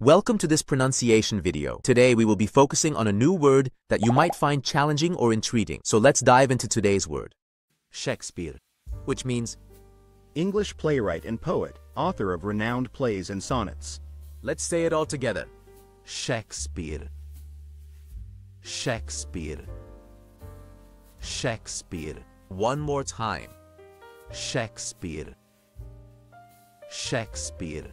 Welcome to this pronunciation video. Today we will be focusing on a new word that you might find challenging or intriguing. So let's dive into today's word. Shakespeare, which means, English playwright and poet, author of renowned plays and sonnets. let's say it all together. Shakespeare. Shakespeare. Shakespeare. One more time. Shakespeare. Shakespeare.